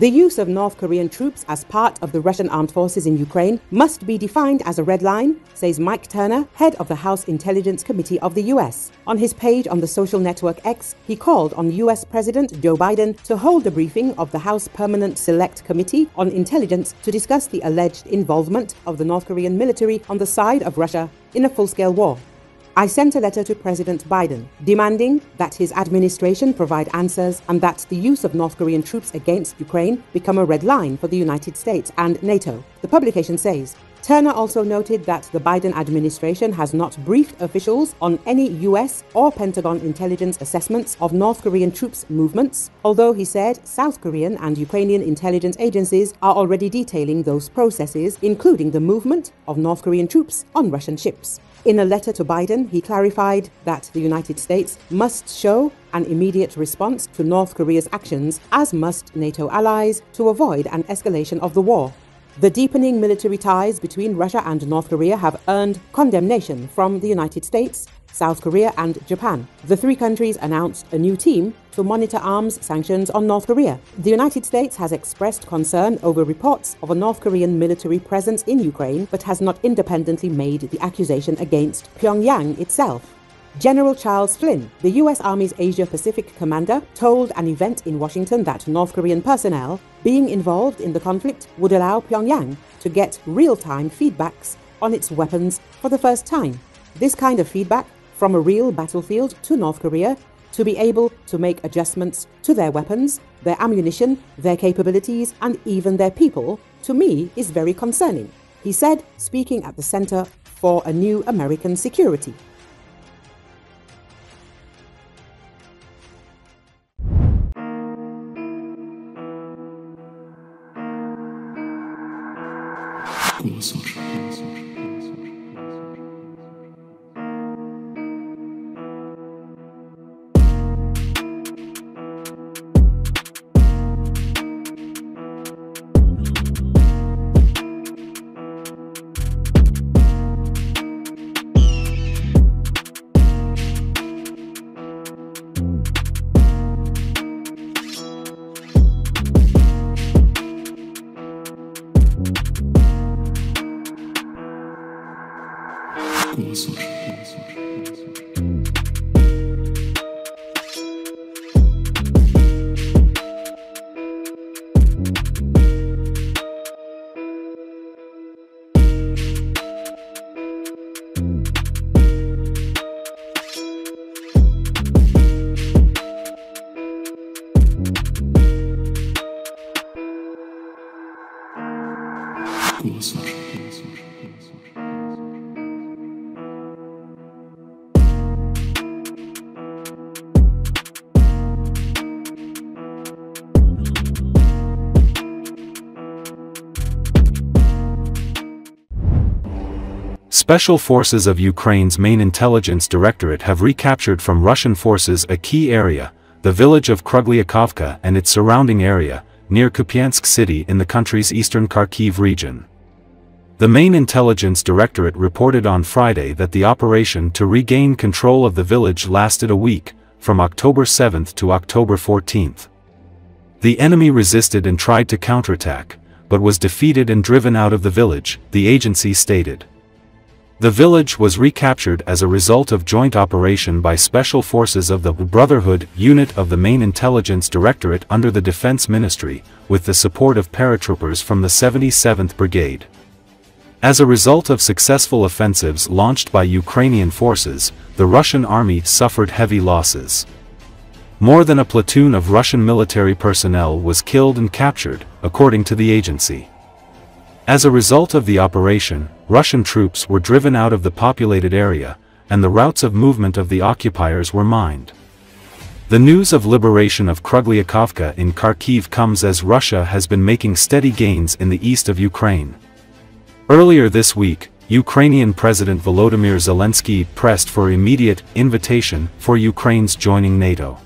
The use of North Korean troops as part of the Russian armed forces in Ukraine must be defined as a red line, says Mike Turner, head of the House Intelligence Committee of the US. On his page on the social network X, he called on US President Joe Biden to hold a briefing of the House Permanent Select Committee on Intelligence to discuss the alleged involvement of the North Korean military on the side of Russia in a full scale war. I sent a letter to President Biden demanding that his administration provide answers and that the use of North Korean troops against Ukraine become a red line for the United States and NATO. The publication says Turner also noted that the Biden administration has not briefed officials on any US or Pentagon intelligence assessments of North Korean troops' movements, although he said South Korean and Ukrainian intelligence agencies are already detailing those processes, including the movement of North Korean troops on Russian ships. In a letter to Biden, he clarified that the United States must show an immediate response to North Korea's actions, as must NATO allies, to avoid an escalation of the war. The deepening military ties between Russia and North Korea have earned condemnation from the United States, South Korea, and Japan. The three countries announced a new team to monitor arms sanctions on North Korea. The United States has expressed concern over reports of a North Korean military presence in Ukraine, but has not independently made the accusation against Pyongyang itself. General Charles Flynn, the U.S. Army's Asia Pacific commander, told an event in Washington that North Korean personnel being involved in the conflict would allow Pyongyang to get real time feedbacks on its weapons for the first time. This kind of feedback from a real battlefield to North Korea to be able to make adjustments to their weapons, their ammunition, their capabilities, and even their people, to me is very concerning, he said, speaking at the Center for a New American Security. 我所知我所知 Special forces of Ukraine's main intelligence directorate have recaptured from Russian forces a key area, the village of Kruglyakhovka and its surrounding area, near Kupiansk city in the country's eastern Kharkiv region. The main intelligence directorate reported on Friday that the operation to regain control of the village lasted a week, from October 7 to October 14. The enemy resisted and tried to counterattack, but was defeated and driven out of the village, the agency stated. The village was recaptured as a result of joint operation by special forces of the Brotherhood unit of the main intelligence directorate under the Defense Ministry, with the support of paratroopers from the 77th Brigade. As a result of successful offensives launched by Ukrainian forces, the Russian army suffered heavy losses. More than a platoon of Russian military personnel was killed and captured, according to the agency. As a result of the operation, Russian troops were driven out of the populated area, and the routes of movement of the occupiers were mined. The news of liberation of Kruglyakhovka in Kharkiv comes as Russia has been making steady gains in the east of Ukraine. Earlier this week, Ukrainian President Volodymyr Zelensky pressed for immediate invitation for Ukraine's joining NATO.